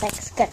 Thanks. Good.